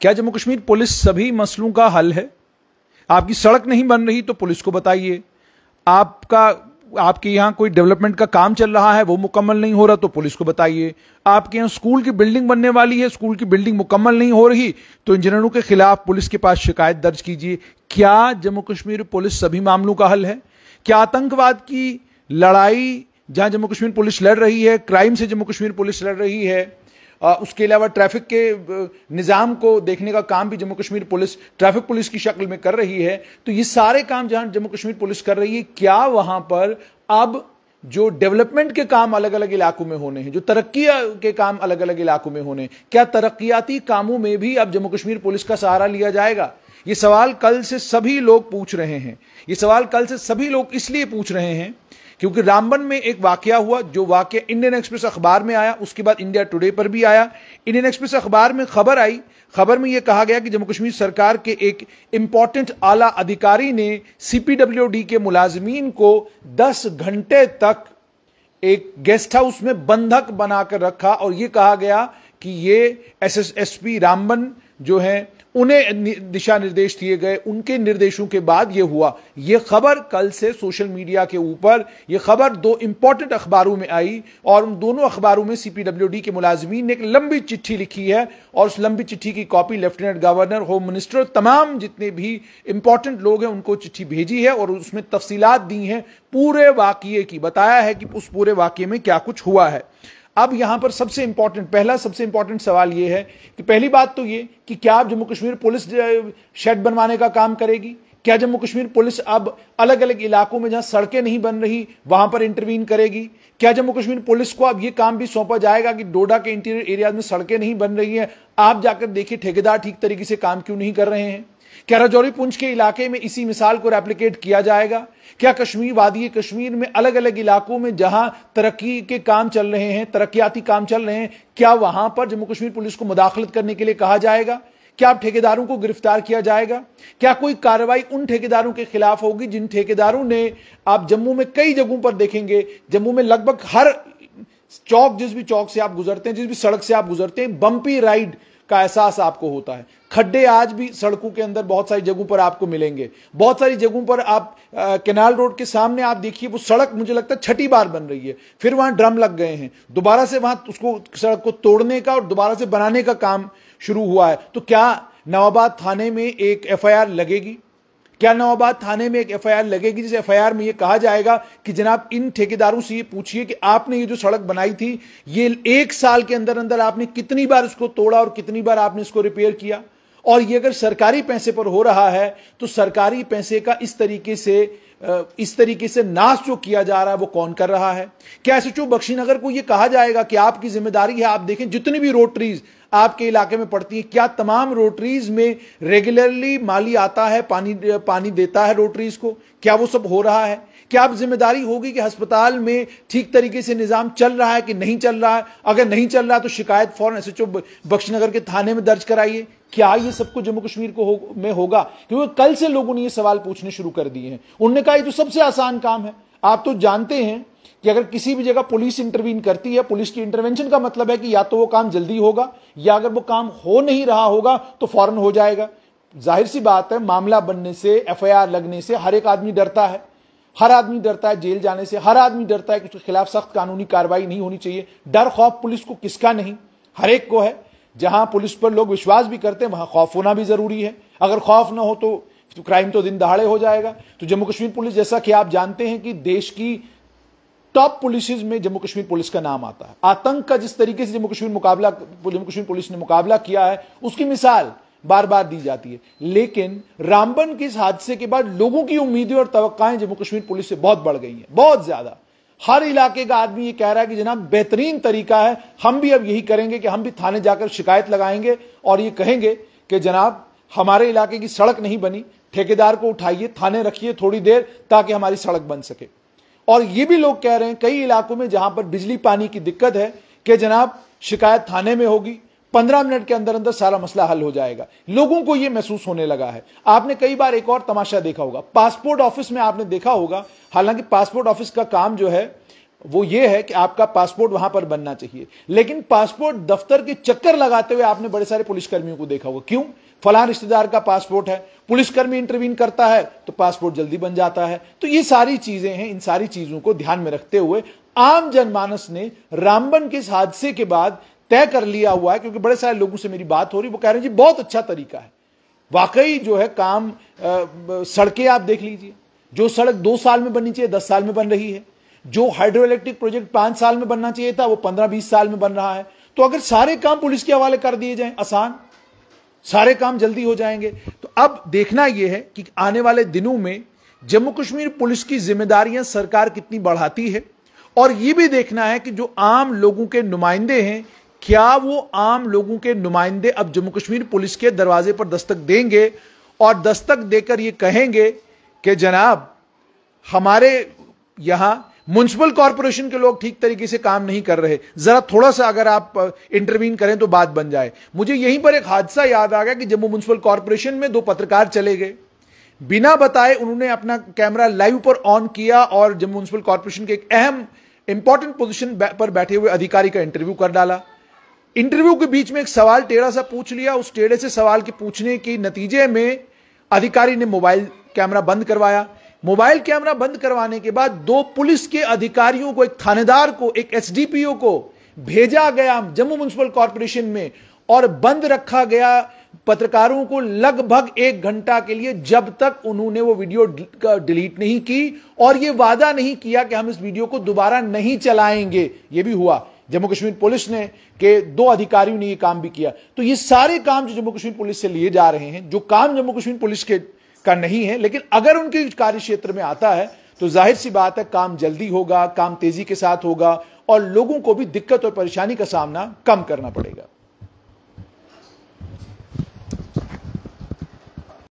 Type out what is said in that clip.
क्या जम्मू कश्मीर पुलिस सभी मसलों का हल है? आपकी सड़क नहीं बन रही तो पुलिस को बताइए। आपका, आपके यहाँ कोई डेवलपमेंट का काम चल रहा है, वो मुकम्मल नहीं हो रहा तो पुलिस को बताइए। आपके यहाँ स्कूल की बिल्डिंग बनने वाली है, स्कूल की बिल्डिंग मुकम्मल नहीं हो रही तो इंजीनियरों के खिलाफ पुलिस के पास शिकायत दर्ज कीजिए। क्या जम्मू कश्मीर पुलिस सभी मामलों का हल है? क्या आतंकवाद की लड़ाई, जहाँ जम्मू कश्मीर पुलिस लड़ रही है, क्राइम से जम्मू कश्मीर पुलिस लड़ रही है उसके अलावा ट्रैफ़िक के निज़ाम को देखने का काम भी Jammu Kashmir police, traffic police की शक्ल में कर रही है। तो ये सारे काम जहाँ जम्मू कश्मीर पुलिस कर रही है, क्या वहाँ पर अब जो डेवलपमेंट के काम अलग अलग इलाकों में होने हैं, जो तरक्की के काम अलग अलग इलाकों में होने क्या तरक्याती कामों में भी अब जम्मू कश्मीर पुलिस का सहारा लिया जाएगा? ये सवाल कल से सभी लोग पूछ रहे हैं। ये सवाल कल से सभी लोग इसलिए पूछ रहे हैं क्योंकि रामबन में एक वाक्य हुआ, जो वाक्य इंडियन एक्सप्रेस अखबार में आया, उसके बाद इंडिया टुडे पर भी आया। इंडियन एक्सप्रेस अखबार में खबर आई। खबर में यह कहा गया कि जम्मू कश्मीर सरकार के एक इंपॉर्टेंट आला अधिकारी ने सीपीडब्ल्यूडी के मुलाजमीन को 10 घंटे तक एक गेस्ट हाउस में बंधक बनाकर रखा। और यह कहा गया कि ये एसएसएसपी रामबन जो है उन्हें दिशा निर्देश दिए गए। उनके निर्देशों के बाद यह हुआ। यह खबर कल से सोशल मीडिया के ऊपर यह खबर दो इंपॉर्टेंट अखबारों में आई और उन दोनों अखबारों में सीपीडब्ल्यूडी के मुलाजमीन ने एक लंबी चिट्ठी लिखी है और उस लंबी चिट्ठी की copy lieutenant governor home minister तमाम जितने भी इंपॉर्टेंट लोग हैं, उनको चिट्ठी भेजी है और उसमें तफसीलात दी हैं पूरे वाक्य की। बताया है कि उस पूरे वाक्य में क्या कुछ हुआ है। अब यहाँ पर सबसे इंपॉर्टेंट पहला सबसे इंपॉर्टेंट सवाल यह है कि पहली बात तो यह कि क्या आप जम्मू कश्मीर पुलिस शेड बनवाने का काम करेगी? क्या जम्मू कश्मीर पुलिस अब अलग अलग इलाकों में जहाँ सड़कें नहीं बन रही, वहाँ पर इंटरवीन करेगी? क्या जम्मू कश्मीर पुलिस को अब यह काम भी सौंपा जाएगा कि डोडा के इंटीरियर एरिया में सड़कें नहीं बन रही हैं? आप जाकर देखिए, ठेकेदार ठीक तरीके से काम क्यों नहीं कर रहे हैं? क्या राजौरी पुंछ के इलाके में इसी मिसाल को रेप्लीकेट किया जाएगा? क्या कश्मीर, वादी कश्मीर में अलग अलग इलाकों में जहाँ तरक्की के काम चल रहे हैं, तरक्याती काम चल रहे हैं, क्या वहाँ पर जम्मू कश्मीर पुलिस को मुदाखलत करने के लिए कहा जाएगा? क्या ठेकेदारों को गिरफ़्तार किया जाएगा? क्या कोई कार्रवाई उन ठेकेदारों के खिलाफ होगी जिन ठेकेदारों ने, आप जम्मू में कई जगहों पर देखेंगे, जम्मू में लगभग हर चौक, जिस भी चौक से आप गुजरते हैं, जिस भी सड़क से आप गुजरते हैं बम्पी राइड का एहसास आपको होता है। खड्डे आज भी सड़कों के अंदर बहुत सारी जगहों पर आपको मिलेंगे। बहुत सारी जगहों पर आप केनाल रोड के सामने आप देखिए, वो सड़क मुझे लगता है छठी बार बन रही है। फिर वहाँ ड्रम लग गए हैं। दोबारा से वहाँ उसको, सड़क को तोड़ने का और दोबारा से बनाने का काम शुरू हुआ है। तो क्या नवाबाद थाने में एक एफआईआर लगेगी? क्या नवाबाद थाने में एक एफआईआर लगेगी? जिस एफआईआर में यह कहा जाएगा कि जनाब, इन ठेकेदारों से ये पूछिए कि आपने ये जो सड़क बनाई थी, ये एक साल के अंदर अंदर आपने कितनी बार इसको तोड़ा और कितनी बार आपने इसको रिपेयर किया? और ये अगर सरकारी पैसे पर हो रहा है तो सरकारी पैसे का इस तरीके से इस तरीके से नाश जो किया जा रहा है, वो कौन कर रहा है? क्या एसएचओ बख्शीनगर को यह कहा जाएगा कि आपकी ज़िम्मेदारी है, आप देखें जितनी भी रोटरीज आपके इलाके में पड़ती है। क्या तमाम रोटरीज में रेगुलरली माली आता है पानी पानी देता है रोटरीज को? क्या वो सब हो रहा है? क्या अब ज़िम्मेदारी होगी कि अस्पताल में ठीक तरीके से निज़ाम चल रहा है कि नहीं चल रहा है? अगर नहीं चल रहा तो शिकायत फ़ौरन एस एच बख्शनगर के थाने में दर्ज कराइए। क्या ये सब कुछ जम्मू कश्मीर को हो, में होगा? क्योंकि कल से लोगों ने ये सवाल पूछने शुरू कर दिए हैं। उन्होंने कहा ये तो सबसे आसान काम है। आप तो जानते हैं कि अगर किसी भी जगह पुलिस इंटरवीन करती है पुलिस की इंटरवेंशन का मतलब है कि या तो वो काम जल्दी होगा या अगर वो काम हो नहीं रहा होगा तो फ़ौरन हो जाएगा। ज़ाहिर सी बात है मामला बनने से एफआईआर लगने से हर एक आदमी डरता है। हर आदमी डरता है जेल जाने से हर आदमी डरता है कि उसके खिलाफ सख्त कानूनी कार्रवाई नहीं होनी चाहिए। डर खौफ पुलिस को किसका नहीं? हर एक को है। जहाँ पुलिस पर लोग विश्वास भी करते हैं वहाँ खौफ होना भी ज़रूरी है। अगर खौफ ना हो तो, तो क्राइम तो दिन दहाड़े हो जाएगा। तो जम्मू कश्मीर पुलिस जैसा कि आप जानते हैं कि देश की टॉप पुलिस में जम्मू कश्मीर पुलिस का नाम आता है। आतंक का जिस तरीके से जम्मू कश्मीर मुकाबला जम्मू कश्मीर पुलिस ने मुकाबला किया है, उसकी मिसाल बार बार दी जाती है। लेकिन रामबन के इस हादसे के बाद लोगों की उम्मीदें और तवक्काएँ जम्मू कश्मीर पुलिस से बहुत बढ़ गई हैं, बहुत ज़्यादा। हर इलाके का आदमी ये कह रहा है कि जनाब, बेहतरीन तरीका है, हम भी अब यही करेंगे कि हम भी थाने जाकर शिकायत लगाएँगे और ये कहेंगे कि जनाब, हमारे इलाके की सड़क नहीं बनी, ठेकेदार को उठाइए, थाने रखिए थोड़ी देर ताकि हमारी सड़क बन सके। और ये भी लोग कह रहे हैं, कई इलाकों में जहाँ पर बिजली पानी की दिक्कत है, कि जनाब, शिकायत थाने में होगी, पंद्रह मिनट के अंदर अंदर सारा मसला हल हो जाएगा। लोगों को यह महसूस होने लगा है। आपने कई बार एक और तमाशा देखा होगा, पासपोर्ट ऑफ़िस में आपने देखा होगा, हालाँकि पासपोर्ट ऑफ़िस का काम जो है वो ये है कि आपका पासपोर्ट वहाँ पर बनना चाहिए। लेकिन पासपोर्ट दफ्तर के चक्कर लगाते हुए आपने बड़े सारे पुलिसकर्मियों को देखा होगा। क्यों? फलां रिश्तेदार का पासपोर्ट है, पुलिसकर्मी इंटरवीन करता है तो पासपोर्ट जल्दी बन जाता है। तो ये सारी चीज़ें हैं, इन सारी चीज़ों को ध्यान में रखते हुए आम जनमानस ने रामबन के इस हादसे के बाद तय कर लिया हुआ है, क्योंकि बड़े सारे लोगों से मेरी बात हो रही वो कह रहे हैं, जी, बहुत अच्छा तरीका है। वाकई जो है काम सड़कें आप देख लीजिए। जो सड़क दो साल में बननी चाहिए, दस साल में बन रही है। जो हाइड्रो इलेक्ट्रिक प्रोजेक्ट पाँच साल में बनना चाहिए था, वो पंद्रह बीस साल में बन रहा है। तो अगर सारे काम पुलिस के हवाले कर दिए जाए, आसान। सारे काम जल्दी हो जाएँगे। तो अब देखना यह है कि आने वाले दिनों में जम्मू कश्मीर पुलिस की जिम्मेदारियाँ सरकार कितनी बढ़ाती है। और यह भी देखना है कि जो आम लोगों के नुमाइंदे हैं, क्या वो आम लोगों के नुमाइंदे अब जम्मू कश्मीर पुलिस के दरवाजे पर दस्तक देंगे? और दस्तक देकर ये कहेंगे कि जनाब, हमारे यहाँ म्यूनसिपल कॉरपोरेशन के लोग ठीक तरीके से काम नहीं कर रहे। जरा थोड़ा सा अगर आप इंटरवीन करें तो बात बन जाए। मुझे यहीं पर एक हादसा याद आ गया कि जम्मू म्यूनसिपल कॉरपोरेशन में दो पत्रकार चले गए। बिना बताए उन्होंने अपना कैमरा लाइव पर ऑन किया और जम्मू म्यूनसिपल कॉरपोरेशन के एक अहम इंपॉर्टेंट पोजीशन पर बैठे हुए अधिकारी का इंटरव्यू कर डाला। इंटरव्यू के बीच में एक सवाल टेढ़ा सा पूछ लिया। उस टेढ़े से सवाल के पूछने के नतीजे में अधिकारी ने मोबाइल कैमरा बंद करवाया। मोबाइल कैमरा बंद करवाने के बाद दो पुलिस के अधिकारियों को, एक थानेदार को, एक एसडीपीओ को भेजा गया जम्मू म्यूनिसिपल कॉरपोरेशन में और बंद रखा गया पत्रकारों को लगभग एक घंटा के लिए जब तक उन्होंने वो वीडियो डिलीट नहीं की और ये वादा नहीं किया कि हम इस वीडियो को दोबारा नहीं चलाएँगे। ये भी हुआ। जम्मू कश्मीर पुलिस ने के दो अधिकारियों ने ये काम भी किया। तो ये सारे काम जो जम्मू कश्मीर पुलिस से लिए जा रहे हैं, जो काम जम्मू कश्मीर पुलिस के का नहीं है, लेकिन अगर उनके कार्य क्षेत्र में आता है तो ज़ाहिर सी बात है काम जल्दी होगा, काम तेज़ी के साथ होगा, और लोगों को भी दिक्कत और परेशानी का सामना कम करना पड़ेगा।